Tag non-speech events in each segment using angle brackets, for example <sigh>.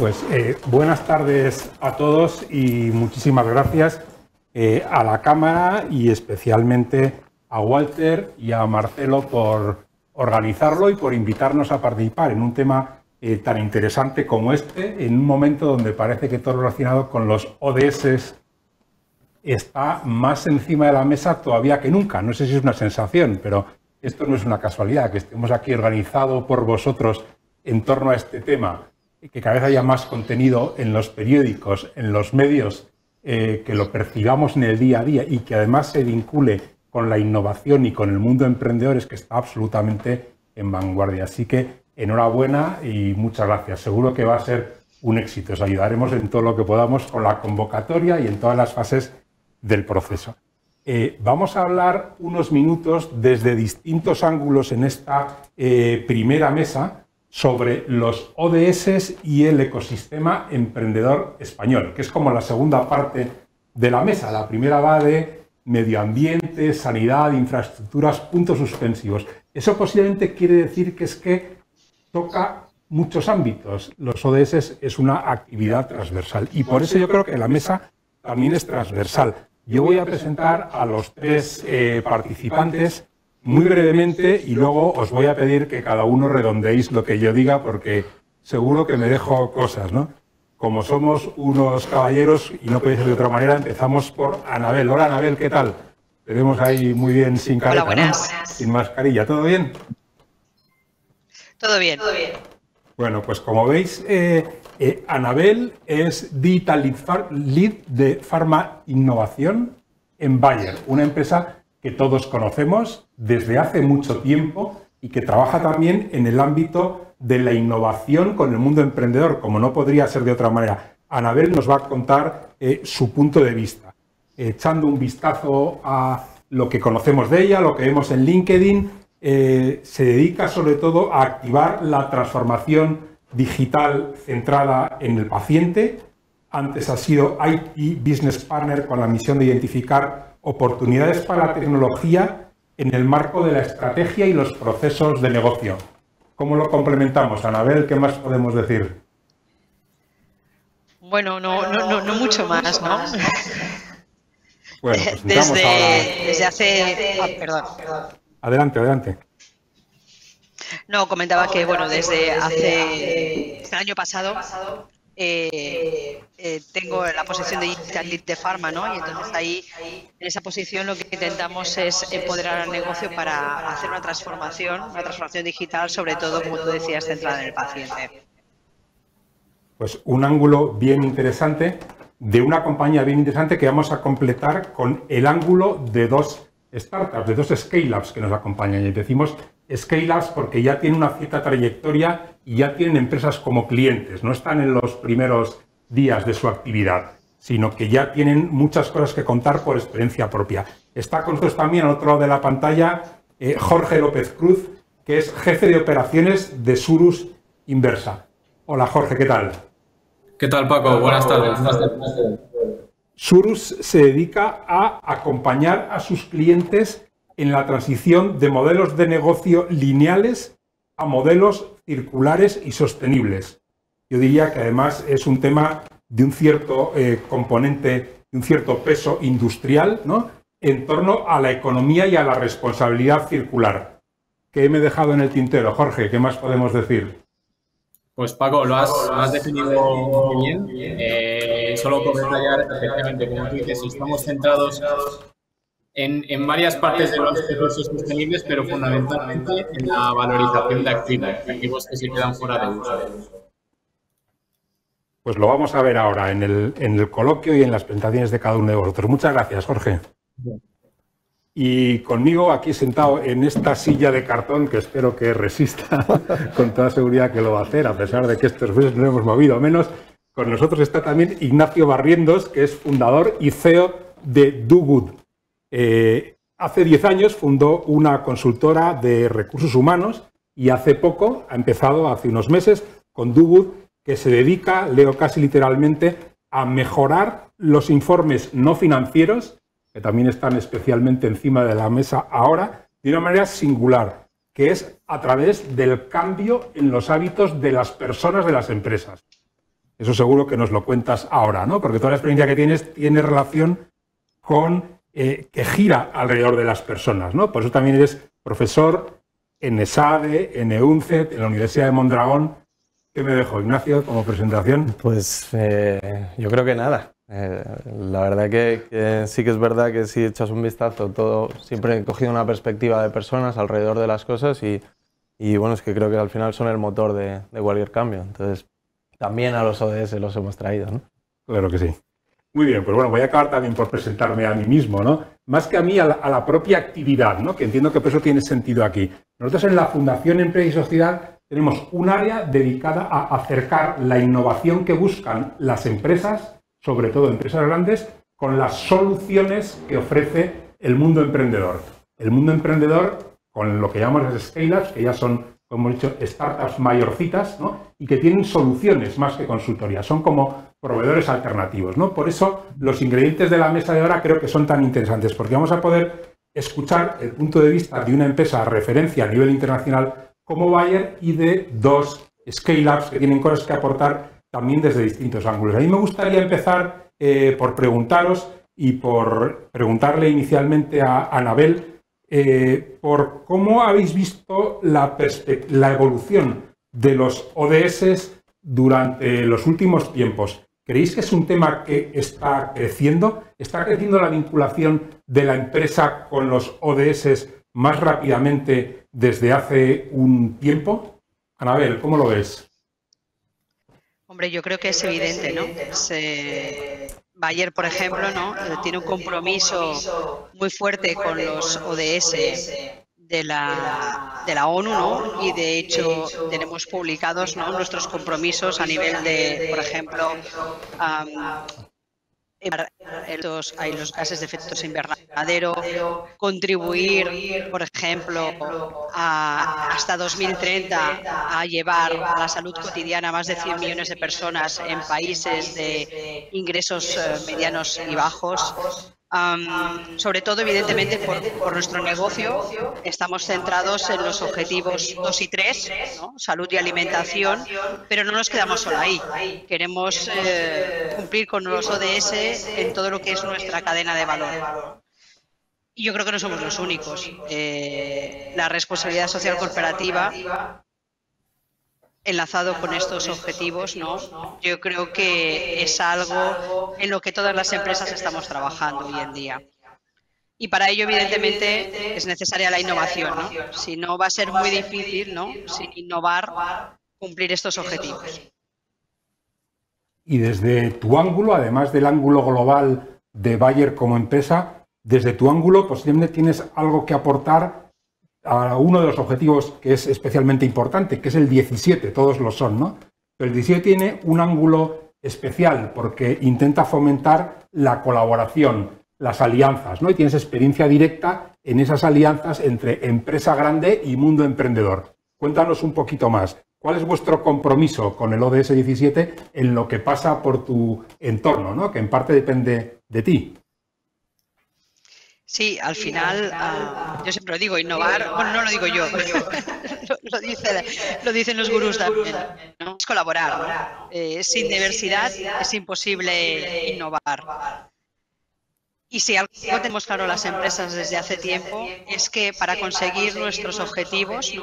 Pues eh, buenas tardes a todos y muchísimas gracias eh, a la Cámara y especialmente a Walter y a Marcelo por organizarlo y por invitarnos a participar en un tema eh, tan interesante como este, en un momento donde parece que todo relacionado con los ODS está más encima de la mesa todavía que nunca. No sé si es una sensación, pero esto no es una casualidad, que estemos aquí organizado por vosotros en torno a este tema, que cada vez haya más contenido en los periódicos, en los medios, eh, que lo percibamos en el día a día y que además se vincule con la innovación y con el mundo de emprendedores que está absolutamente en vanguardia. Así que enhorabuena y muchas gracias. Seguro que va a ser un éxito. Os ayudaremos en todo lo que podamos con la convocatoria y en todas las fases del proceso. Eh, vamos a hablar unos minutos desde distintos ángulos en esta eh, primera mesa sobre los ODS y el ecosistema emprendedor español, que es como la segunda parte de la mesa. La primera va de medio ambiente, sanidad, infraestructuras, puntos suspensivos. Eso posiblemente quiere decir que es que toca muchos ámbitos. Los ODS es una actividad transversal y por eso yo creo que la mesa también es transversal. Yo voy a presentar a los tres eh, participantes muy brevemente y luego os voy a pedir que cada uno redondeéis lo que yo diga porque seguro que me dejo cosas, ¿no? Como somos unos caballeros y no puede ser de otra manera, empezamos por Anabel. Hola Anabel, ¿qué tal? Te vemos ahí muy bien sin careta, sin mascarilla. ¿Todo bien? Todo bien. Todo bien. Bueno, pues como veis, eh, eh, Anabel es Digital Lead de Pharma Innovación en Bayer, una empresa que todos conocemos desde hace mucho tiempo y que trabaja también en el ámbito de la innovación con el mundo emprendedor, como no podría ser de otra manera. Anabel nos va a contar eh, su punto de vista, echando un vistazo a lo que conocemos de ella, lo que vemos en LinkedIn, eh, se dedica sobre todo a activar la transformación digital centrada en el paciente. Antes ha sido IT Business Partner con la misión de identificar oportunidades para la tecnología en el marco de la estrategia y los procesos de negocio. ¿Cómo lo complementamos, Anabel? ¿Qué más podemos decir? Bueno, no, no, no, mucho más, ¿no? <laughs> Bueno, pues desde, desde hace... Ah, perdón. Adelante, adelante. No, comentaba que, bueno, desde hace el año pasado eh, eh, tengo la posición de Digital de Pharma, ¿no? Y entonces ahí, en esa posición, lo que intentamos es empoderar al negocio para hacer una transformación, una transformación digital, sobre todo, como tú decías, centrada en el paciente. Pues un ángulo bien interesante de una compañía bien interesante que vamos a completar con el ángulo de dos startups, de dos scale-ups que nos acompañan. Y decimos scale-ups porque ya tienen una cierta trayectoria y ya tienen empresas como clientes, no están en los primeros días de su actividad, sino que ya tienen muchas cosas que contar por experiencia propia. Está con nosotros también al otro lado de la pantalla eh, Jorge López Cruz, que es jefe de operaciones de Surus Inversa. Hola Jorge, ¿qué tal? ¿Qué tal Paco? Buenas tardes. Surus se dedica a acompañar a sus clientes en la transición de modelos de negocio lineales a modelos circulares y sostenibles. Yo diría que además es un tema de un cierto eh, componente, de un cierto peso industrial, ¿no? En torno a la economía y a la responsabilidad circular. ¿Qué me he dejado en el tintero, Jorge? ¿Qué más podemos decir? Pues Paco, lo has, definido muy bien. Eh, solo por detallar, efectivamente, como tú dices, estamos centrados en, en, varias partes de los procesos sostenibles, pero fundamentalmente en la valorización de activos, activos que se quedan fuera de uso. Pues lo vamos a ver ahora en el, en el coloquio y en las presentaciones de cada uno de vosotros. Muchas gracias, Jorge. Y conmigo aquí sentado en esta silla de cartón, que espero que resista, <laughs> con toda seguridad que lo va a hacer, a pesar de que estos meses no hemos movido menos, con nosotros está también Ignacio Barrientos, que es fundador y CEO de Do Good. Eh, hace 10 años fundó una consultora de recursos humanos y hace poco, ha empezado hace unos meses, con Good, que se dedica, leo casi literalmente, a mejorar los informes no financieros, que también están especialmente encima de la mesa ahora, de una manera singular, que es a través del cambio en los hábitos de las personas de las empresas. eso seguro que nos lo cuentas ahora, ¿no? Porque toda la experiencia que tienes tiene relación con eh, que gira alrededor de las personas, ¿no? Por eso también eres profesor en ESADE, en EUNCET, en la Universidad de Mondragón. ¿Qué me dejo, Ignacio, como presentación? Pues eh, yo creo que nada. Eh, la verdad que, sí que es verdad que si echas un vistazo, todo siempre he cogido una perspectiva de personas alrededor de las cosas y, y bueno, es que creo que al final son el motor de, de, cualquier cambio. Entonces, también a los ODS los hemos traído, ¿no? Claro que sí. Muy bien, pues bueno, voy a acabar también por presentarme a mí mismo, ¿no? Más que a mí, a la, propia actividad, ¿no? Que entiendo que por eso tiene sentido aquí. Nosotros en la Fundación Empresa y Sociedad tenemos un área dedicada a acercar la innovación que buscan las empresas, sobre todo empresas grandes, con las soluciones que ofrece el mundo emprendedor. El mundo emprendedor, con lo que llamamos las scale-ups, que ya son como hemos dicho, startups mayorcitas, ¿no? Y que tienen soluciones más que consultoría, son como proveedores alternativos, ¿no? Por eso los ingredientes de la mesa de ahora creo que son tan interesantes, porque vamos a poder escuchar el punto de vista de una empresa referencia a nivel internacional como Bayer y de dos scale-ups que tienen cosas que aportar también desde distintos ángulos. A mí me gustaría empezar eh, por preguntaros y por preguntarle inicialmente a Anabel eh, por cómo habéis visto la, la evolución de los ODS durante los últimos tiempos. ¿Creéis que es un tema que está creciendo? ¿Está creciendo la vinculación de la empresa con los ODS más rápidamente desde hace un tiempo? Anabel, ¿cómo lo ves? Hombre, yo creo que es evidente, ¿no? Bayer, por ejemplo, ¿no? Eh, tiene un compromiso muy fuerte con los ODS de la, de la ONU, ¿no? Y de hecho tenemos publicados ¿no? nuestros compromisos a nivel de, por ejemplo, estos, hay los gases de efectos invernadero, contribuir, por ejemplo, a, hasta 2030 a llevar a la salud cotidiana a más de 100 millones de personas en países de ingresos eh, medianos y bajos sobre todo, evidentemente, por, nuestro negocio, estamos centrados en los objetivos 2 y 3, salud y alimentación, pero no nos quedamos solo ahí. Queremos eh, cumplir con los ODS en todo lo que es nuestra cadena de valor. Y yo creo que no somos los únicos. Eh, la responsabilidad social corporativa enlazado con estos objetivos, ¿no? Yo creo que es algo en lo que todas las empresas estamos trabajando hoy en día. Y para ello, evidentemente, es necesaria la innovación, ¿no? Si no, va a ser muy difícil, ¿no? Sin innovar, cumplir estos objetivos. Y desde tu ángulo, además del ángulo global de Bayer como empresa, desde tu ángulo posiblemente tienes algo que aportar uno de los objetivos que es especialmente importante, que es el 17, todos lo son, ¿no? Pero el 17 tiene un ángulo especial porque intenta fomentar la colaboración, las alianzas, ¿no? Y tienes experiencia directa en esas alianzas entre empresa grande y mundo emprendedor. Cuéntanos un poquito más. ¿Cuál es vuestro compromiso con el ODS 17 en lo que pasa por tu entorno, ¿no? que en parte depende de ti? Sí, al final, ah, yo siempre lo digo, innovar, bueno, no lo digo yo, lo, dicen los gurús también, ¿no? es colaborar. Eh, sin diversidad es imposible innovar. Y si algo tenemos claro las empresas desde hace tiempo es que para conseguir nuestros objetivos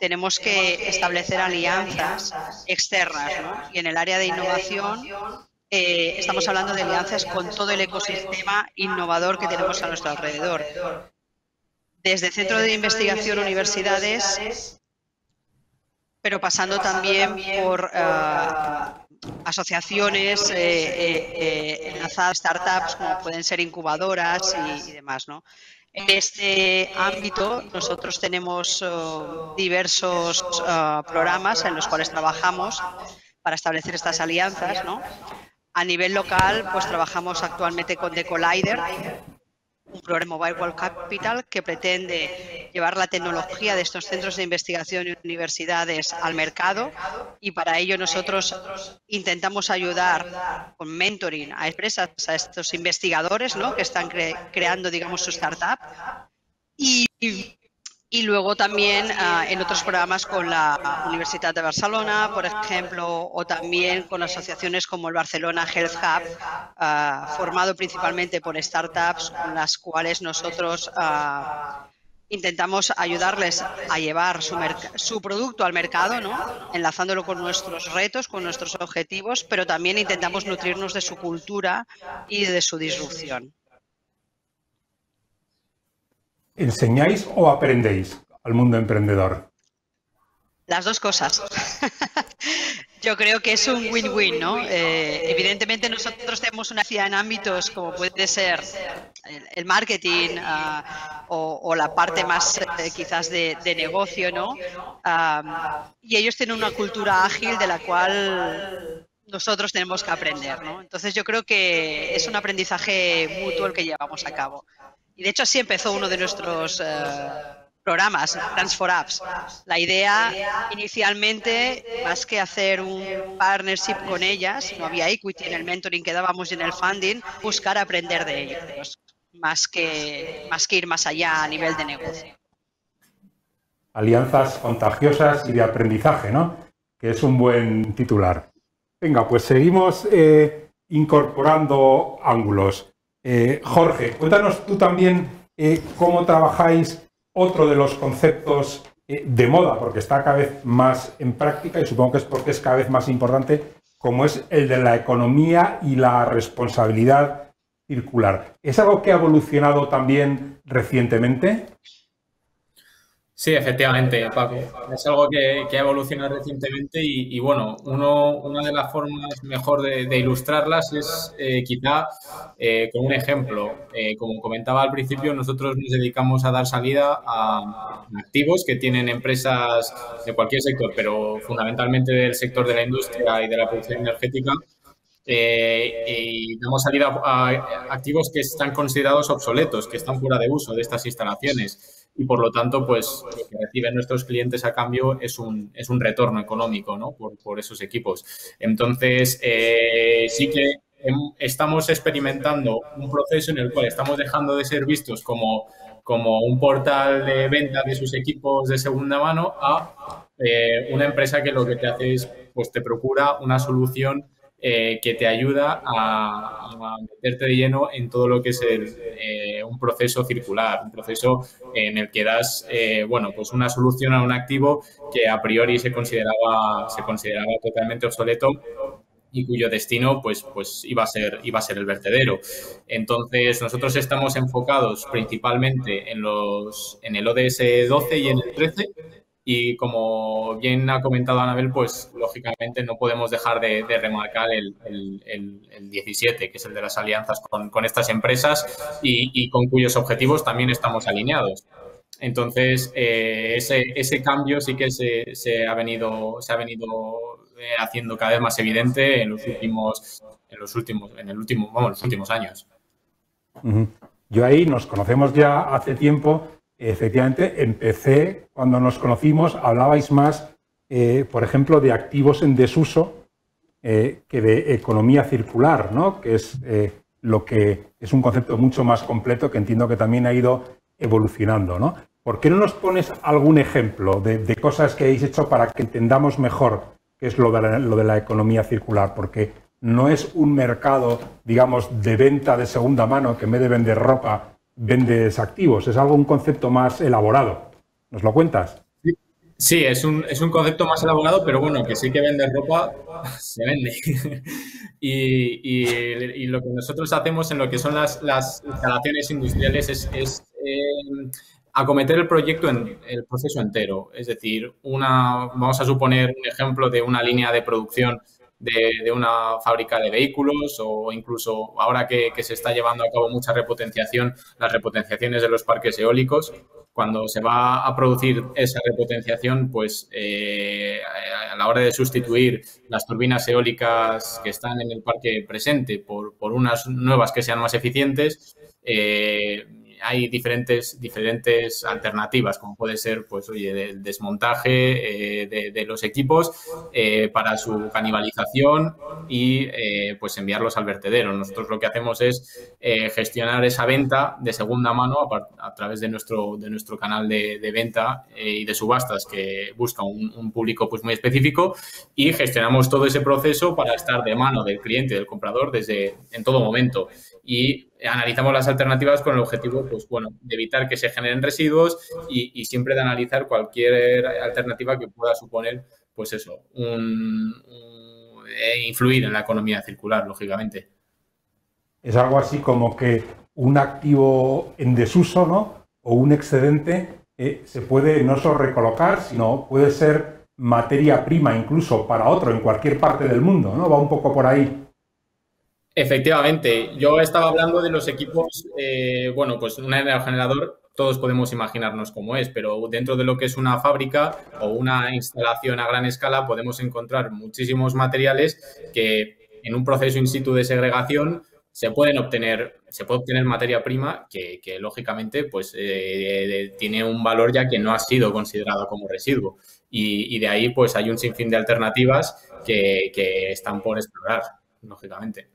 tenemos que establecer alianzas externas. Y en el área de innovación eh, estamos hablando de alianzas con todo el ecosistema innovador que tenemos a nuestro alrededor. Desde centro de investigación, universidades, pero pasando también por eh, asociaciones eh, enlazadas, startups, como pueden ser incubadoras y, demás. ¿no? En este ámbito nosotros tenemos diversos programas en los cuales trabajamos para establecer estas alianzas, ¿no? A nivel local, pues trabajamos actualmente con The Collider, un programa Mobile World Capital que pretende llevar la tecnología de estos centros de investigación y universidades al mercado y para ello nosotros intentamos ayudar con mentoring a empresas, a estos investigadores ¿no? que están creando, digamos, su startup Y luego también ah, en otros programas con la Universidad de Barcelona, por ejemplo, o también con asociaciones como el Barcelona Health Hub, ah, formado principalmente por startups con las cuales nosotros ah, intentamos ayudarles a llevar su, su, producto al mercado, ¿no? enlazándolo con nuestros retos, con nuestros objetivos, pero también intentamos nutrirnos de su cultura y de su disrupción. ¿Enseñáis o aprendéis al mundo emprendedor? Las dos cosas. <laughs> Yo creo que es un win-win, ¿no? Eh, evidentemente nosotros tenemos una actividad en ámbitos como puede ser el, marketing ah, o, la parte más eh, quizás de, negocio, ¿no? Ah, y ellos tienen una cultura ágil de la cual nosotros tenemos que aprender, ¿no? Entonces yo creo que es un aprendizaje mutuo el que llevamos a cabo. Y de hecho así empezó uno de nuestros eh, programas, Transfer Apps. La idea inicialmente, más que hacer un partnership con ellas, no había equity en el mentoring que dábamos y en el funding, buscar aprender de ellos, más que, más que ir más allá a nivel de negocio. Alianzas contagiosas y de aprendizaje, ¿no? Que es un buen titular. Venga, pues seguimos eh, incorporando ángulos. Eh, Jorge, cuéntanos tú también eh, cómo trabajáis otro de los conceptos eh, de moda, porque está cada vez más en práctica y supongo que es porque es cada vez más importante, como es el de la economía y la responsabilidad circular. ¿Es algo que ha evolucionado también recientemente? Sí, efectivamente, Paco. Es algo que, ha evolucionado recientemente y, bueno, uno, una de las formas mejor de, ilustrarlas es eh, quizá eh, con un ejemplo. Eh, como comentaba al principio, nosotros nos dedicamos a dar salida a activos que tienen empresas de cualquier sector, pero fundamentalmente del sector de la industria y de la producción energética, y damos salida a, activos que están considerados obsoletos, que están fuera de uso de estas instalaciones y por lo tanto, pues lo que reciben nuestros clientes a cambio es un, es un retorno económico ¿no? por, por esos equipos. Entonces, eh, sí que estamos experimentando un proceso en el cual estamos dejando de ser vistos como, como un portal de venta de sus equipos de segunda mano a eh, una empresa que lo que te hace es, pues te procura una solución eh, que te ayuda a, meterte de lleno en todo lo que es eh, un proceso circular, un proceso en el que das, eh, bueno, pues una solución a un activo que a priori se consideraba, se consideraba totalmente obsoleto y cuyo destino pues, pues iba, a ser, iba a ser el vertedero. Entonces, nosotros estamos enfocados principalmente en, los, en el ODS 12 y en el 13 y como bien ha comentado Anabel, pues lógicamente no podemos dejar de, remarcar el, 17, que es el de las alianzas con, estas empresas y, con cuyos objetivos también estamos alineados. Entonces, eh, ese, cambio sí que se, ha venido, se ha venido eh, haciendo cada vez más evidente en los últimos, en los últimos, en el último, vamos, los últimos años. Yo ahí nos conocemos ya hace tiempo efectivamente empecé, cuando nos conocimos, hablabais más, eh, por ejemplo, de activos en desuso eh, que de economía circular, ¿no? que es eh, lo que es un concepto mucho más completo que entiendo que también ha ido evolucionando. ¿no? ¿Por qué no nos pones algún ejemplo de, cosas que habéis hecho para que entendamos mejor qué es lo de, la economía circular? Porque no es un mercado, digamos, de venta de segunda mano que me vez de vender ropa vendes activos. Es algo, un concepto más elaborado. ¿Nos lo cuentas? Sí, es un, es un concepto más elaborado, pero bueno, que sí que vender ropa, <laughs> se vende. <laughs> y, lo que nosotros hacemos en lo que son las, las instalaciones industriales es, es eh, acometer el proyecto en el proceso entero. Es decir, una, vamos a suponer un ejemplo de una línea de producción de, una fábrica de vehículos o incluso ahora que, se está llevando a cabo mucha repotenciación, las repotenciaciones de los parques eólicos. Cuando se va a producir esa repotenciación, pues eh, a la hora de sustituir las turbinas eólicas que están en el parque presente por, por unas nuevas que sean más eficientes, eh, hay diferentes, diferentes alternativas, como puede ser, pues, oye, el desmontaje eh, de, los equipos eh, para su canibalización y, eh, pues, enviarlos al vertedero. Nosotros lo que hacemos es gestionar esa venta de segunda mano a, través de nuestro, de nuestro canal de, venta y de subastas que busca un, público pues, muy específico y gestionamos todo ese proceso para estar de mano del cliente, del comprador, desde en todo momento. Y analizamos las alternativas con el objetivo, pues bueno, de evitar que se generen residuos y, siempre de analizar cualquier alternativa que pueda suponer, pues eso, un, eh, influir en la economía circular, lógicamente. Es algo así como que un activo en desuso, ¿no? O un excedente eh, se puede no solo recolocar, sino puede ser materia prima incluso para otro en cualquier parte del mundo, ¿no? Va un poco por ahí. Efectivamente, yo estaba hablando de los equipos, eh, bueno, pues un aerogenerador, todos podemos imaginarnos cómo es, pero dentro de lo que es una fábrica o una instalación a gran escala podemos encontrar muchísimos materiales que en un proceso in situ de segregación se pueden obtener, se puede obtener materia prima que, lógicamente pues eh, tiene un valor ya que no ha sido considerado como residuo. Y, de ahí pues hay un sinfín de alternativas que, están por explorar, lógicamente.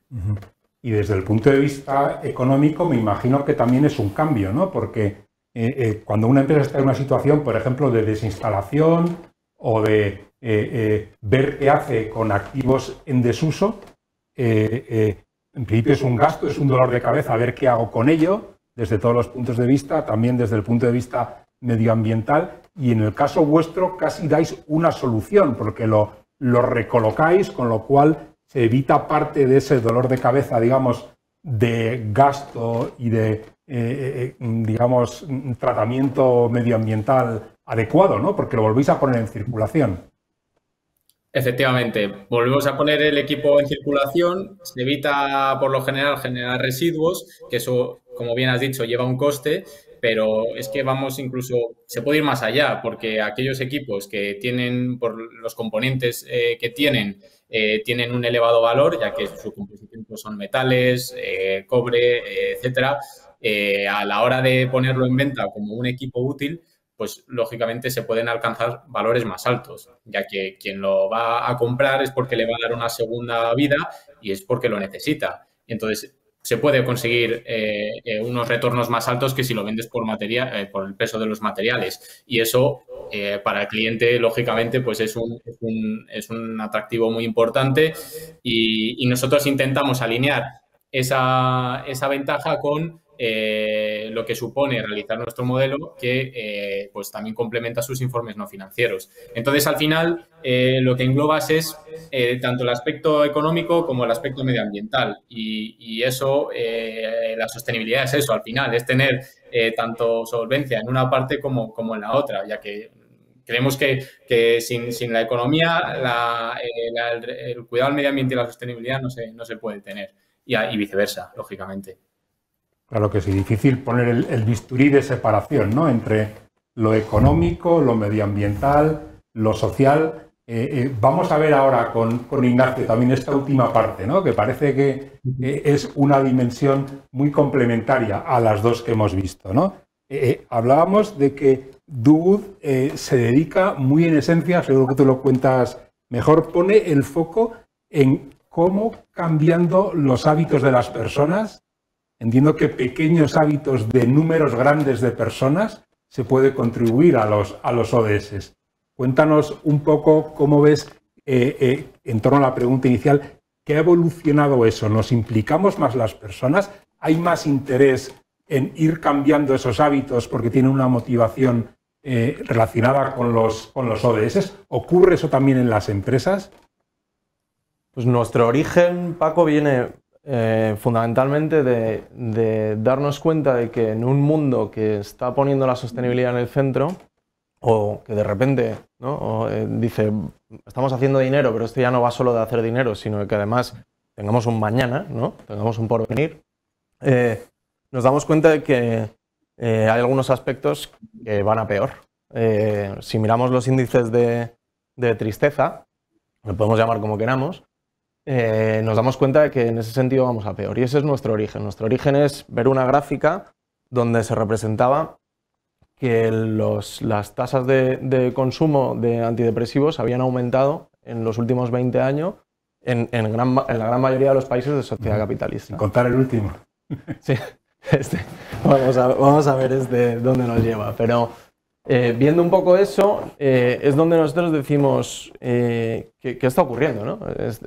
Y desde el punto de vista económico me imagino que también es un cambio, ¿no? Porque eh, eh, cuando una empresa está en una situación, por ejemplo, de desinstalación o de ver qué hace con activos en desuso, en principio es un gasto, es un dolor de cabeza ver qué hago con ello, desde todos los puntos de vista, también desde el punto de vista medioambiental, y en el caso vuestro casi dais una solución, porque lo, lo recolocáis, con lo cual se evita parte de ese dolor de cabeza, digamos, de gasto y de, eh, eh, digamos, tratamiento medioambiental adecuado, ¿no? Porque lo volvéis a poner en circulación. Efectivamente, volvemos a poner el equipo en circulación, se evita por lo general generar residuos, que eso, como bien has dicho, lleva un coste, pero es que vamos incluso, se puede ir más allá, porque aquellos equipos que tienen, por los componentes eh, que tienen, eh, tienen un elevado valor, ya que su composición pues, son metales, eh, cobre, etcétera, a la hora de ponerlo en venta como un equipo útil, pues lógicamente se pueden alcanzar valores más altos, ya que quien lo va a comprar es porque le va a dar una segunda vida y es porque lo necesita. entonces se puede conseguir eh, eh, unos retornos más altos que si lo vendes por materia, eh, por el peso de los materiales. Y eso para el cliente, lógicamente, pues es un, es un, atractivo muy importante y, y nosotros intentamos alinear esa, esa ventaja con eh, lo que supone realizar nuestro modelo que eh, pues también complementa sus informes no financieros. Entonces, al final, eh, lo que englobas es tanto el aspecto económico como el aspecto medioambiental. Y, eso, la sostenibilidad es eso, al final, es tener tanto solvencia en una parte como, como en la otra, ya que creemos que, sin, la economía, el, cuidado del medio ambiente y la sostenibilidad no se, no se puede tener. y viceversa, lógicamente. Claro que sí, difícil poner el, bisturí de separación ¿no? entre lo económico, lo medioambiental, lo social. Eh, eh, vamos a ver ahora con, Ignacio también esta última parte, ¿no? que parece que eh, es una dimensión muy complementaria a las dos que hemos visto. ¿no? hablábamos de que Dud se dedica muy en esencia, seguro que tú lo cuentas mejor, pone el foco en cómo cambiando los hábitos de las personas Entiendo que pequeños hábitos de números grandes de personas se puede contribuir a los, a los ODS. Cuéntanos un poco cómo ves, eh, eh, en torno a la pregunta inicial, ¿qué ha evolucionado eso? ¿Nos implicamos más las personas? ¿Hay más interés en ir cambiando esos hábitos porque tienen una motivación eh, relacionada con los, con los ODS? ¿Ocurre eso también en las empresas? Pues nuestro origen, Paco, viene eh, fundamentalmente de, darnos cuenta de que en un mundo que está poniendo la sostenibilidad en el centro, o que de repente eh, dice, estamos haciendo dinero, pero esto ya no va solo de hacer dinero, sino que además tengamos un mañana, ¿no? tengamos un porvenir, eh, nos damos cuenta de que hay algunos aspectos que van a peor. si miramos los índices de, de tristeza, lo podemos llamar como queramos, eh, nos damos cuenta de que en ese sentido vamos a peor. Y ese es nuestro origen. Nuestro origen es ver una gráfica donde se representaba que las tasas de, consumo de antidepresivos habían aumentado en los últimos 20 años en, la gran mayoría de los países de sociedad capitalista. contar el último. Sí, <laughs> este, vamos, a, vamos a ver este, dónde nos lleva. Pero eh, viendo un poco eso, eh, es donde nosotros decimos eh, ¿qué, está ocurriendo. ¿no?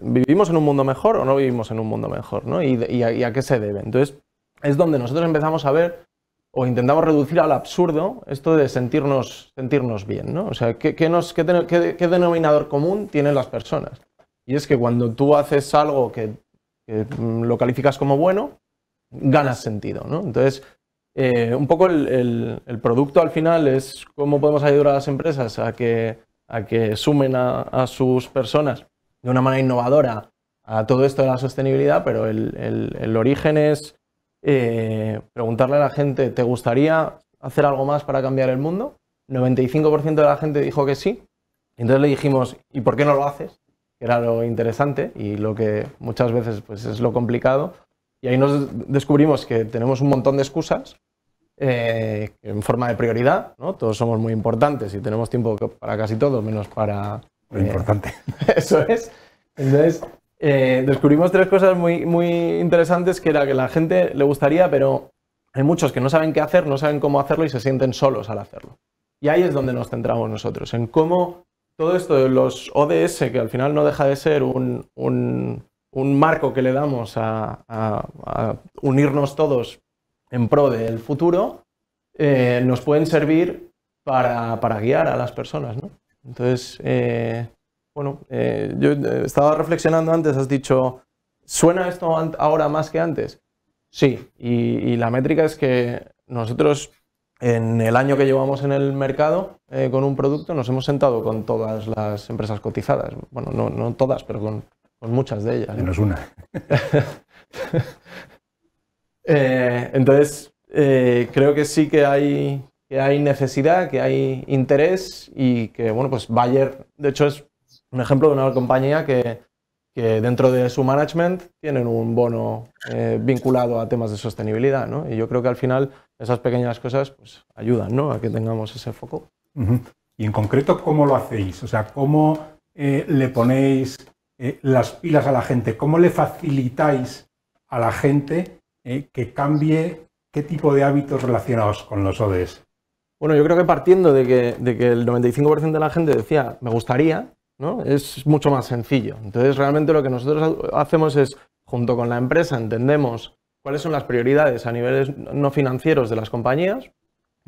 ¿Vivimos en un mundo mejor o no vivimos en un mundo mejor? ¿no? ¿Y, a, qué se debe? Entonces, es donde nosotros empezamos a ver o intentamos reducir al absurdo esto de sentirnos, sentirnos bien. ¿no? O sea, ¿qué, nos, qué, denominador común tienen las personas? Y es que cuando tú haces algo que, mm, lo calificas como bueno, ganas sentido. ¿no? Entonces, eh, un poco el, producto al final es cómo podemos ayudar a las empresas a que, a que sumen a, sus personas de una manera innovadora a todo esto de la sostenibilidad, pero el, origen es eh, preguntarle a la gente, ¿te gustaría hacer algo más para cambiar el mundo? 95% de la gente dijo que sí. Entonces le dijimos, ¿y por qué no lo haces? Que era lo interesante y lo que muchas veces pues, es lo complicado. Y ahí nos descubrimos que tenemos un montón de excusas eh, en forma de prioridad, ¿no? Todos somos muy importantes y tenemos tiempo para casi todo, menos para... Lo importante. <laughs> Eso es. Entonces, eh, descubrimos tres cosas muy, muy interesantes que era que la gente le gustaría, pero hay muchos que no saben qué hacer, no saben cómo hacerlo y se sienten solos al hacerlo. Y ahí es donde nos centramos nosotros, en cómo todo esto de los ODS, que al final no deja de ser un, un, marco que le damos a, a unirnos todos en pro del futuro, eh, nos pueden servir para, guiar a las personas. ¿no? Entonces, eh, bueno, eh, yo estaba reflexionando antes, has dicho, ¿suena esto ahora más que antes? Sí, y, la métrica es que nosotros en el año que llevamos en el mercado con un producto nos hemos sentado con todas las empresas cotizadas. Bueno, no, todas, pero con, muchas de ellas. Menos una. <laughs> Eh, entonces, eh, creo que sí que hay, que hay necesidad, que hay interés y que, bueno, pues Bayer, de hecho, es un ejemplo de una compañía que, dentro de su management tienen un bono eh, vinculado a temas de sostenibilidad, ¿no? Y yo creo que al final esas pequeñas cosas pues, ayudan, ¿no? A que tengamos ese foco. Y en concreto, ¿cómo lo hacéis? O sea, ¿cómo le ponéis las pilas a la gente? ¿Cómo le facilitáis a la gente eh, que cambie qué tipo de hábitos relacionados con los ODS? Bueno, yo creo que partiendo de que, el 95% de la gente decía, me gustaría, ¿no? es mucho más sencillo. Entonces, realmente lo que nosotros hacemos es, junto con la empresa, entendemos cuáles son las prioridades a niveles no financieros de las compañías,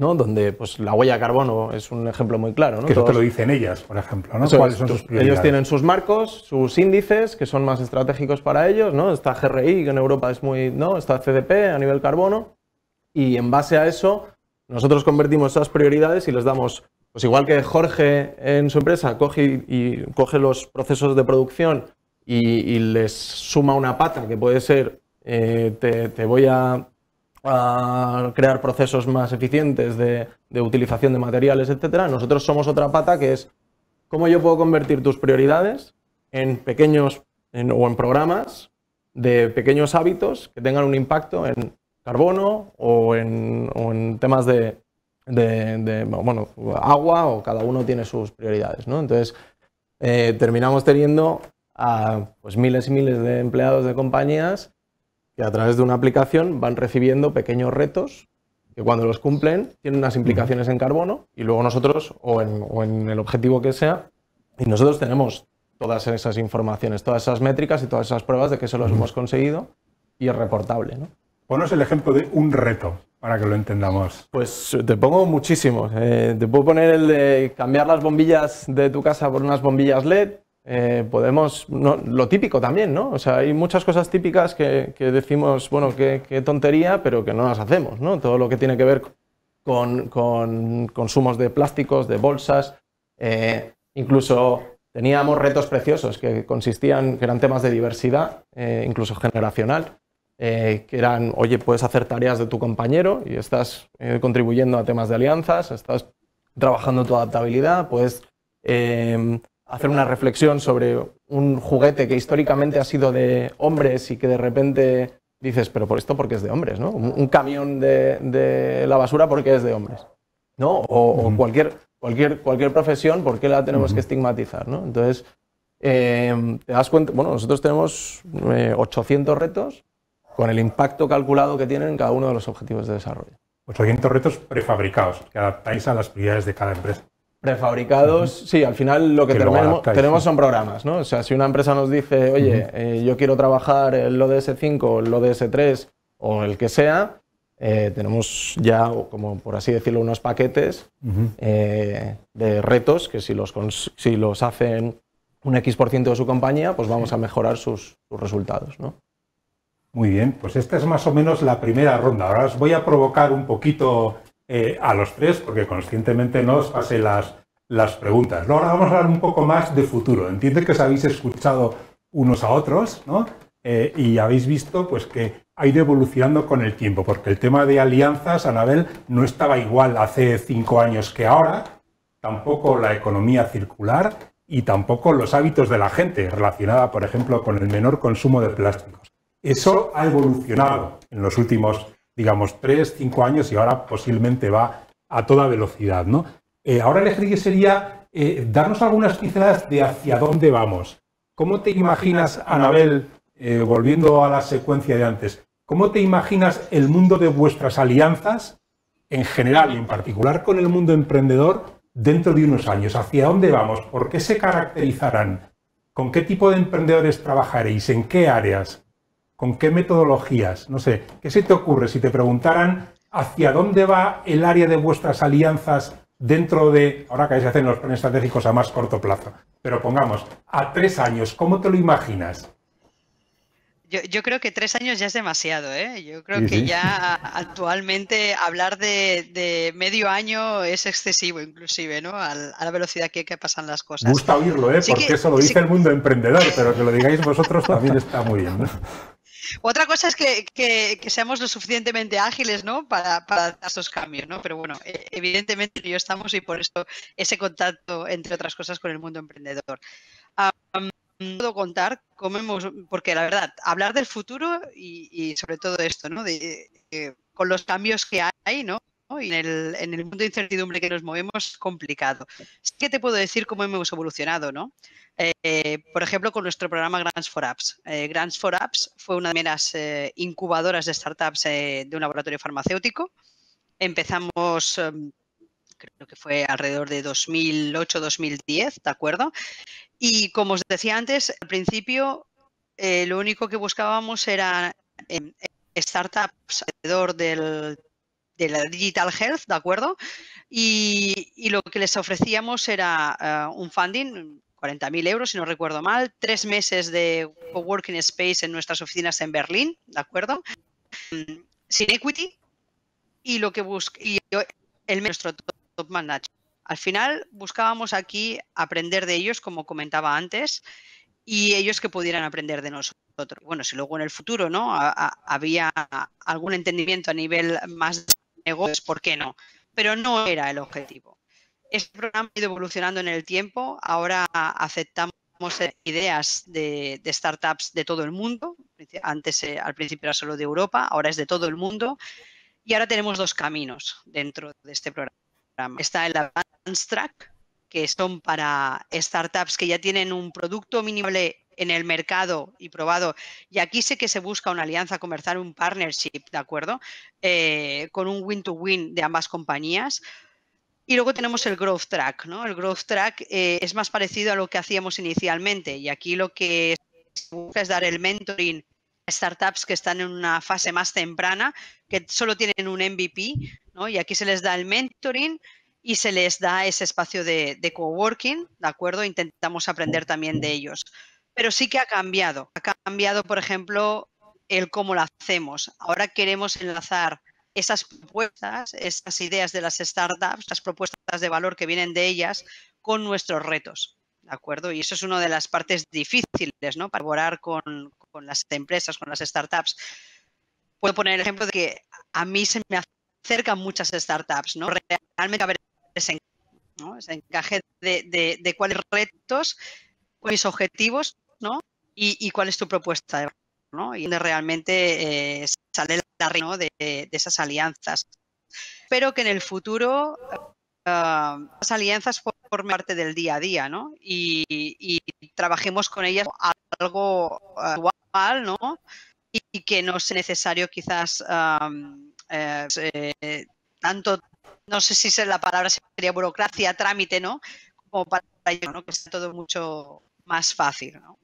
¿no? donde pues, la huella de carbono es un ejemplo muy claro. ¿no? Que eso te lo dicen ellas, por ejemplo. ¿no? ¿Cuáles son sus prioridades? Ellos tienen sus marcos, sus índices, que son más estratégicos para ellos. ¿no? Está GRI, que en Europa es muy... ¿no? Está CDP a nivel carbono. Y en base a eso, nosotros convertimos esas prioridades y les damos... Pues igual que Jorge en su empresa coge, y, coge los procesos de producción y, les suma una pata que puede ser eh, te voy a a crear procesos más eficientes de, utilización de materiales, etcétera. Nosotros somos otra pata que es cómo yo puedo convertir tus prioridades en pequeños o en programas de pequeños hábitos que tengan un impacto en carbono o en, temas de, bueno, agua o cada uno tiene sus prioridades. ¿no? Entonces, eh, terminamos teniendo a pues, miles y miles de empleados de compañías que a través de una aplicación van recibiendo pequeños retos que cuando los cumplen tienen unas implicaciones en carbono y luego nosotros, o en, el objetivo que sea, y nosotros tenemos todas esas informaciones, todas esas métricas y todas esas pruebas de que eso lo hemos conseguido y es reportable. ¿no? Ponos el ejemplo de un reto para que lo entendamos. Pues te pongo muchísimos. Eh, te puedo poner el de cambiar las bombillas de tu casa por unas bombillas LED, eh, podemos, lo típico también, ¿no? O sea, hay muchas cosas típicas que, decimos, bueno, qué, tontería, pero que no las hacemos, ¿no? Todo lo que tiene que ver con, consumos de plásticos, de bolsas, eh, incluso teníamos retos preciosos que consistían, que eran temas de diversidad, eh, incluso generacional, que eran, oye, puedes hacer tareas de tu compañero y estás contribuyendo a temas de alianzas, estás trabajando tu adaptabilidad, puedes hacer una reflexión sobre un juguete que históricamente ha sido de hombres y que de repente dices, pero por esto porque es de hombres, ¿no? Un, camión de, la basura porque es de hombres, ¿no? O, cualquier, cualquier, cualquier profesión, ¿por qué la tenemos que estigmatizar, ¿no? Entonces, eh, te das cuenta, bueno, nosotros tenemos 800 eh, retos con el impacto calculado que tienen en cada uno de los objetivos de desarrollo. Pues hay retos prefabricados que adaptáis a las prioridades de cada empresa. Prefabricados, sí, al final lo que, tenemos, tenemos, son programas, ¿no? O sea, si una empresa nos dice, oye, eh, yo quiero trabajar el ODS 5, el ODS 3 o el que sea, eh, tenemos ya, como por así decirlo, unos paquetes eh, de retos que si los, si los hacen un X% por ciento de su compañía, pues vamos a mejorar sus, sus resultados, ¿no? Muy bien, pues esta es más o menos la primera ronda. Ahora os voy a provocar un poquito eh, a los tres, porque conscientemente no os pasé las, las preguntas. Ahora vamos a hablar un poco más de futuro. Entiendo que os habéis escuchado unos a otros, ¿no? Eh, y habéis visto pues, que ha ido evolucionando con el tiempo, porque el tema de alianzas, Anabel, no estaba igual hace cinco años que ahora, tampoco la economía circular y tampoco los hábitos de la gente, relacionada, por ejemplo, con el menor consumo de plásticos. Eso ha evolucionado en los últimos digamos, tres, cinco años y ahora posiblemente va a toda velocidad, ¿no? Eh, ahora el sería eh, darnos algunas pinceladas de hacia dónde vamos. ¿Cómo te imaginas, Anabel, eh, volviendo a la secuencia de antes, cómo te imaginas el mundo de vuestras alianzas en general y en particular con el mundo emprendedor dentro de unos años? ¿Hacia dónde vamos? ¿Por qué se caracterizarán? ¿Con qué tipo de emprendedores trabajaréis? ¿En qué áreas? ¿Con qué metodologías? No sé, ¿qué se te ocurre si te preguntaran hacia dónde va el área de vuestras alianzas dentro de, ahora que se hacen los planes estratégicos a más corto plazo, pero pongamos, a tres años, ¿cómo te lo imaginas? Yo, creo que tres años ya es demasiado, ¿eh? Yo creo que ya actualmente hablar de, medio año es excesivo, inclusive, ¿no? A, la velocidad que, que, pasan las cosas. Gusta oírlo, ¿eh? Porque eso lo dice el mundo emprendedor, pero que lo digáis vosotros también está muy bien, ¿no? Otra cosa es que, seamos lo suficientemente ágiles, ¿no? Para, para estos cambios, ¿no? Pero bueno, e, evidentemente yo estamos y por eso ese contacto, entre otras cosas, con el mundo emprendedor. puedo contar cómo hemos, porque la verdad, hablar del futuro y, sobre todo esto, ¿no? De, con los cambios que hay, ¿no? Y en el, en el mundo de incertidumbre que nos movemos, complicado. Sí que te puedo decir cómo hemos evolucionado, ¿no? Eh, por ejemplo, con nuestro programa Grants for Apps. Eh, Grants for Apps fue una de las eh, incubadoras de startups de un laboratorio farmacéutico. Empezamos, em, creo que fue alrededor de 2008-2010, ¿de acuerdo? Y como os decía antes, al principio lo único que buscábamos era em, startups alrededor del, de la Digital Health, ¿de acuerdo? Y, y, lo que les ofrecíamos era un funding, 40.000 euros, si no recuerdo mal, tres meses de coworking space en nuestras oficinas en Berlín, ¿de acuerdo? Mm, sin equity y lo que busca el nuestro top manager. Al final buscábamos aquí aprender de ellos, como comentaba antes, y ellos que pudieran aprender de nosotros. Bueno, si luego en el futuro no había algún entendimiento a nivel más negocios, ¿por qué no? Pero no era el objetivo. Este programa ha ido evolucionando en el tiempo. Ahora aceptamos ideas de, startups de todo el mundo. Antes, eh, al principio era solo de Europa, ahora es de todo el mundo. Y ahora tenemos dos caminos dentro de este programa. Está el Advanced Track, que son para startups que ya tienen un producto mínimo en el mercado y probado. Y aquí sé que se busca una alianza comercial, un partnership, ¿de acuerdo? Eh, con un win-to-win -win de ambas compañías y luego tenemos el Growth Track, ¿no? El Growth Track eh, es más parecido a lo que hacíamos inicialmente y aquí lo que se busca es dar el mentoring a startups que están en una fase más temprana, que solo tienen un MVP, ¿no? Y aquí se les da el mentoring y se les da ese espacio de, de coworking, ¿de acuerdo? Intentamos aprender también de ellos. Pero sí que ha cambiado. Ha cambiado, por ejemplo, el cómo lo hacemos. Ahora queremos enlazar esas propuestas, esas ideas de las startups, las propuestas de valor que vienen de ellas con nuestros retos. ¿De acuerdo? Y eso es una de las partes difíciles, ¿no? Para colaborar con, las empresas, con las startups. Puedo poner el ejemplo de que a mí se me acercan muchas startups, ¿no? Realmente a ver ese, encaje de, cuáles retos, cuáles objetivos, ¿no? Y, cuál es tu propuesta de ¿no? Y donde realmente eh, sale la ¿no? de, esas alianzas. Pero que en el futuro uh, las alianzas formen parte del día a día, ¿no? Y, trabajemos con ellas algo actual, ¿no? y, que no es necesario quizás eh, tanto, no sé si la palabra sería burocracia, trámite, ¿no? Como para ello, ¿no? Que sea todo mucho más fácil, ¿no?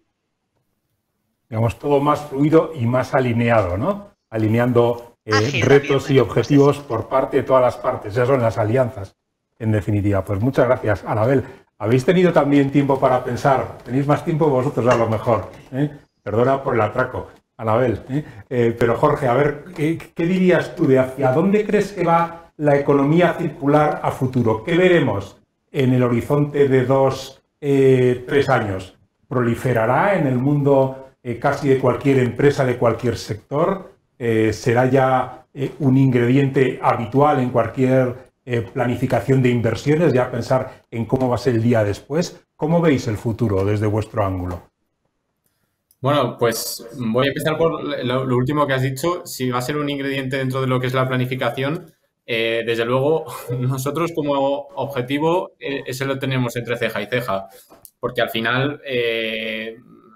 Digamos, todo más fluido y más alineado, ¿no? Alineando eh, retos y objetivos por parte de todas las partes. Esas son las alianzas, en definitiva. Pues muchas gracias, Anabel. ¿Habéis tenido también tiempo para pensar? ¿Tenéis más tiempo vosotros a lo mejor? ¿eh? Perdona por el atraco, Anabel. ¿eh? pero Jorge, a ver, ¿qué, dirías tú de hacia dónde crees que va la economía circular a futuro? ¿Qué veremos en el horizonte de dos, tres años? ¿Proliferará en el mundo casi de cualquier empresa, de cualquier sector? Eh, será ya eh, un ingrediente habitual en cualquier eh, planificación de inversiones, ya pensar en cómo va a ser el día después. ¿Cómo veis el futuro desde vuestro ángulo? Bueno, pues voy a empezar por lo, último que has dicho. Si va a ser un ingrediente dentro de lo que es la planificación, desde luego <laughs> nosotros como objetivo ese lo tenemos entre ceja y ceja, porque al final,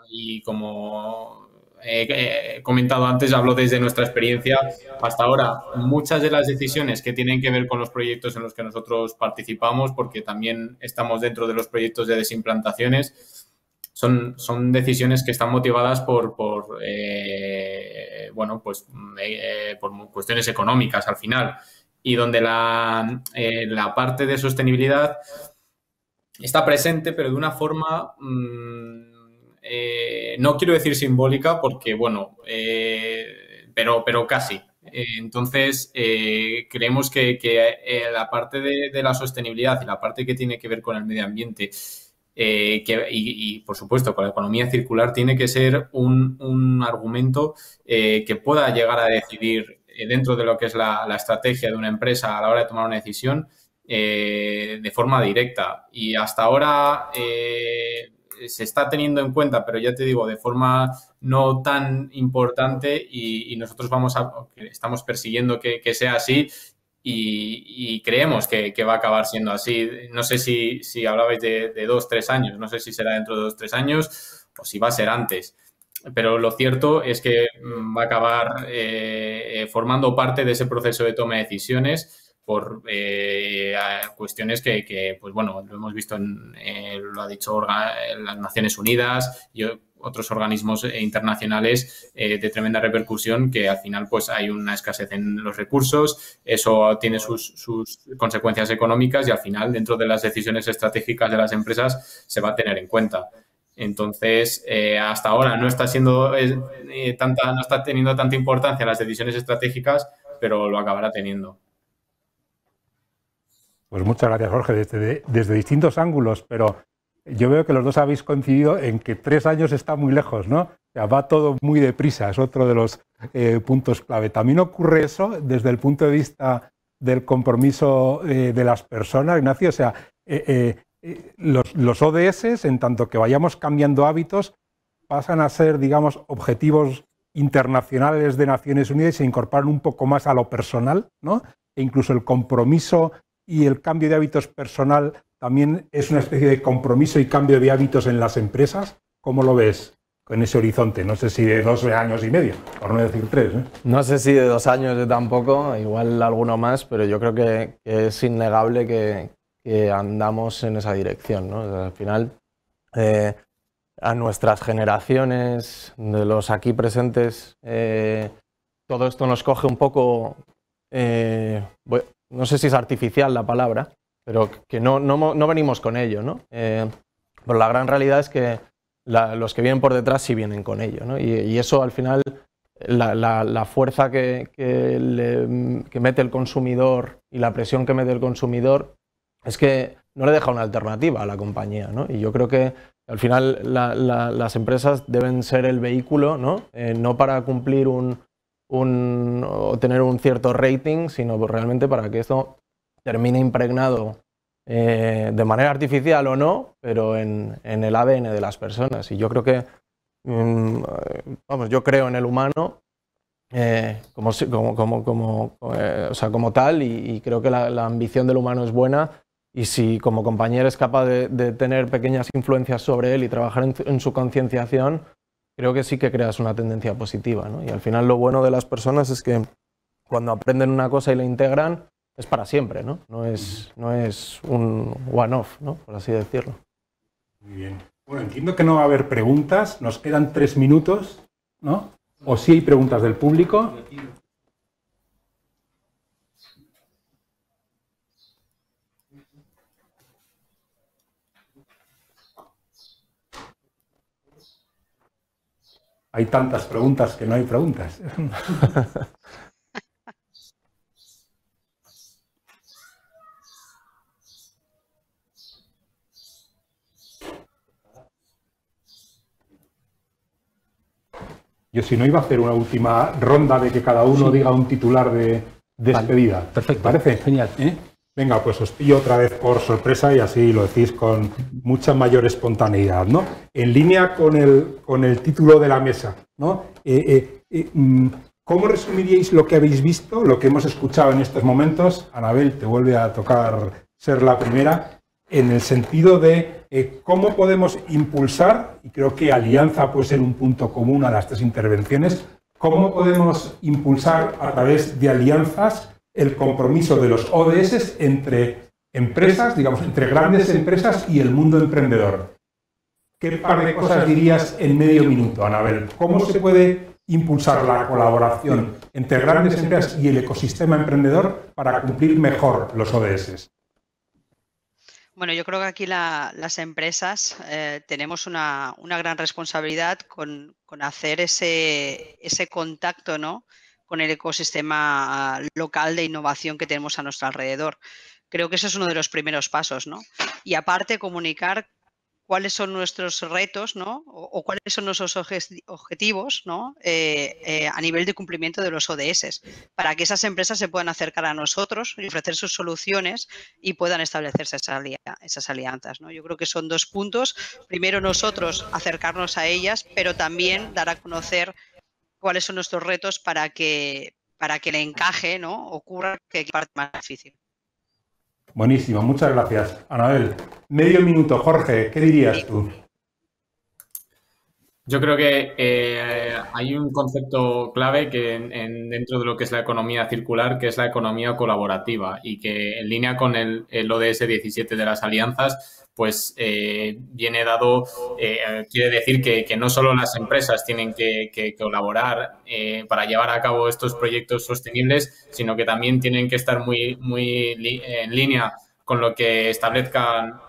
y como he comentado antes, hablo desde nuestra experiencia hasta ahora. Muchas de las decisiones que tienen que ver con los proyectos en los que nosotros participamos, porque también estamos dentro de los proyectos de desimplantaciones, son, son decisiones que están motivadas por, eh, bueno, pues, eh, por cuestiones económicas al final y donde la, eh, la parte de sostenibilidad está presente, pero de una forma... Mm, eh, no quiero decir simbólica porque, bueno, eh, pero, pero casi. Eh, entonces, creemos que, la parte de, la sostenibilidad y la parte que tiene que ver con el medio ambiente y, por supuesto, con la economía circular tiene que ser un, argumento que pueda llegar a decidir dentro de lo que es la, la, estrategia de una empresa a la hora de tomar una decisión de forma directa. Y hasta ahora se está teniendo en cuenta, pero ya te digo, de forma no tan importante y, nosotros vamos estamos persiguiendo que, sea así y, creemos que, va a acabar siendo así. No sé si, si hablabais de, dos, tres años, no sé si será dentro de dos, tres años o si va a ser antes. Pero lo cierto es que mm, va a acabar eh, formando parte de ese proceso de toma de decisiones por eh, cuestiones que, pues bueno, lo hemos visto, en, eh, lo ha dicho las Naciones Unidas y otros organismos eh, internacionales de tremenda repercusión que al final pues hay una escasez en los recursos, eso tiene sus, consecuencias económicas y al final dentro de las decisiones estratégicas de las empresas se va a tener en cuenta. Entonces, hasta ahora no está siendo tanta, no está teniendo tanta importancia las decisiones estratégicas, pero lo acabará teniendo. Pues muchas gracias, Jorge, desde, desde distintos ángulos, pero yo veo que los dos habéis coincidido en que tres años está muy lejos, ¿no? O sea, va todo muy deprisa, es otro de los eh, puntos clave. También ocurre eso desde el punto de vista del compromiso eh, de las personas, Ignacio. O sea, eh, los, los, ODS, en tanto que vayamos cambiando hábitos, pasan a ser, digamos, objetivos internacionales de Naciones Unidas y se incorporan un poco más a lo personal, ¿no? E incluso el compromiso y el cambio de hábitos personal también es una especie de compromiso y cambio de hábitos en las empresas. ¿Cómo lo ves con ese horizonte? No sé si de dos años y medio, por no decir tres. ¿eh? No sé si de dos años tampoco, igual alguno más, pero yo creo que, es innegable que, andamos en esa dirección. al final, eh, a nuestras generaciones, de los aquí presentes, eh, todo esto nos coge un poco no sé si es artificial la palabra, pero que no, no, venimos con ello, ¿no? Eh, pero la gran realidad es que los que vienen por detrás sí vienen con ello, ¿no? y, eso al final, la, fuerza que, que, mete el consumidor y la presión que mete el consumidor es que no le deja una alternativa a la compañía, ¿no? Y yo creo que al final las empresas deben ser el vehículo, ¿no? Eh, no para cumplir un, un, o tener un cierto rating, sino realmente para que esto termine impregnado eh, de manera artificial o no, pero en, en, el ADN de las personas. Y yo creo que, mm, vamos, yo creo en el humano eh, como, como, como, eh, o sea, como tal y, creo que la, ambición del humano es buena y si como compañero es capaz de, tener pequeñas influencias sobre él y trabajar en su concienciación, creo que sí que creas una tendencia positiva. ¿no? Y al final lo bueno de las personas es que cuando aprenden una cosa y la integran, es para siempre, ¿no? No es, no es un one-off, ¿no? Por así decirlo. Muy bien. Bueno, entiendo que no va a haber preguntas, nos quedan tres minutos, ¿no? O si hay preguntas del público. Hay tantas preguntas que no hay preguntas. <laughs> Yo si no iba a hacer una última ronda de que cada uno diga un titular de despedida. perfecto. ¿Parece? Genial. ¿Eh? Venga, pues os pillo otra vez por sorpresa y así lo decís con mucha mayor espontaneidad, ¿no? En línea con el, con el título de la mesa, ¿no? Eh, eh, eh, mm, ¿Cómo resumiríais lo que habéis visto, lo que hemos escuchado en estos momentos? Anabel, te vuelve a tocar ser la primera, en el sentido de cómo podemos impulsar, y creo que alianza puede ser un punto común a las tres intervenciones, cómo podemos impulsar a través de alianzas el compromiso de los ODS entre empresas, digamos, entre grandes empresas y el mundo emprendedor. ¿Qué par de cosas dirías en medio minuto, Anabel? ¿Cómo se puede impulsar la colaboración entre grandes empresas y el ecosistema emprendedor para cumplir mejor los ODS? Bueno, yo creo que aquí la- las empresas eh, tenemos una, gran responsabilidad con, hacer ese contacto ¿no? Con el ecosistema local de innovación que tenemos a nuestro alrededor. Creo que eso es uno de los primeros pasos, ¿no? Y aparte, comunicar cuáles son nuestros retos, ¿no? O, cuáles son nuestros obje- objetivos, ¿no? Eh, eh, a nivel de cumplimiento de los ODS, para que esas empresas se puedan acercar a nosotros y ofrecer sus soluciones y puedan establecerse esas, esas alianzas, ¿no? Yo creo que son dos puntos. Primero nosotros acercarnos a ellas, pero también dar a conocer cuáles son nuestros retos para que para que el encaje, ¿no? Ocurra que parte más difícil. Buenísimo, muchas gracias. Anabel, medio minuto, Jorge, ¿qué dirías tú? Yo creo que eh, hay un concepto clave que en- en- dentro de lo que es la economía circular, que es la economía colaborativa y que en línea con el, el ODS 17 de las alianzas, pues eh, viene dado, eh, quiere decir que, no solo las empresas tienen que, colaborar eh, para llevar a cabo estos proyectos sostenibles, sino que también tienen que estar muy, muy en línea con lo que establezcan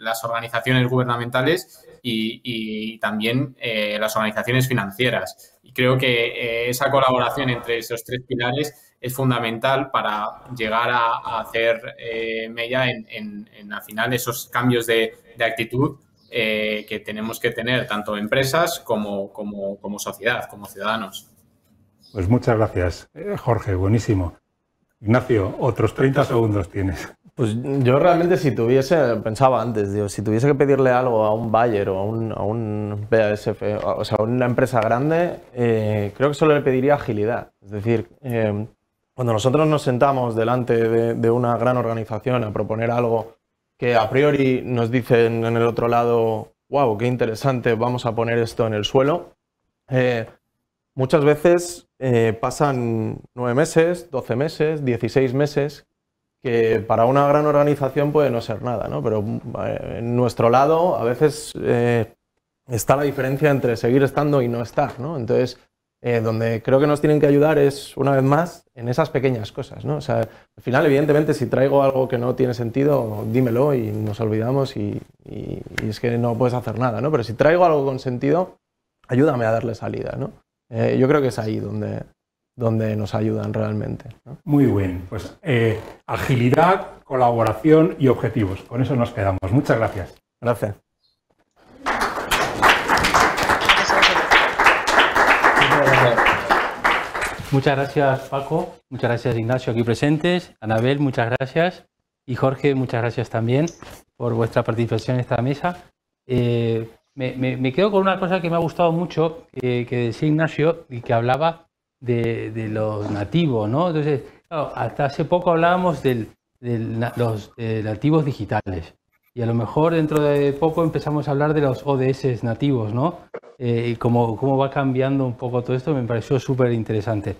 las organizaciones gubernamentales y, también las organizaciones financieras. Y creo que esa colaboración entre esos tres pilares es fundamental para llegar a, a hacer eh, mella en, en- en, al final esos cambios de, de actitud eh, que tenemos que tener tanto empresas como, como, como sociedad, como ciudadanos. Pues muchas gracias, eh, Jorge, buenísimo. Ignacio, otros 30 segundos tienes. Pues yo realmente si tuviese, pensaba antes, digo, si tuviese que pedirle algo a un Bayer o a un, a un BASF, o sea, a una empresa grande, eh, creo que solo le pediría agilidad. Es decir, eh, cuando nosotros nos sentamos delante de, de una gran organización a proponer algo que a priori nos dicen en el otro lado, wow, qué interesante, vamos a poner esto en el suelo, eh, muchas veces eh, pasan nueve meses, 12 meses, 16 meses que para una gran organización puede no ser nada, ¿no? Pero eh, en nuestro lado a veces eh, está la diferencia entre seguir estando y no estar, ¿no? Entonces, eh, donde creo que nos tienen que ayudar es, una vez más, en esas pequeñas cosas, ¿no? O sea, al final, evidentemente, si traigo algo que no tiene sentido, dímelo y nos olvidamos y, y- y es que no puedes hacer nada, ¿no? Pero si traigo algo con sentido, ayúdame a darle salida, ¿no? Eh, yo creo que es ahí donde, donde nos ayudan realmente, ¿no? Muy bien, pues eh, agilidad, colaboración y objetivos. Con eso nos quedamos. Muchas gracias. Gracias. Muchas gracias, Paco. Muchas gracias, Ignacio, aquí presentes. Anabel, muchas gracias. Y Jorge, muchas gracias también por vuestra participación en esta mesa. Eh, me, quedo con una cosa que me ha gustado mucho, eh, que decía Ignacio, y que hablaba de, de los nativos, ¿no? Entonces, claro, hasta hace poco hablábamos de los eh, nativos digitales. Y a lo mejor dentro de poco empezamos a hablar de los ODS nativos, ¿no? Eh, y cómo, cómo va cambiando un poco todo esto, me pareció súper interesante.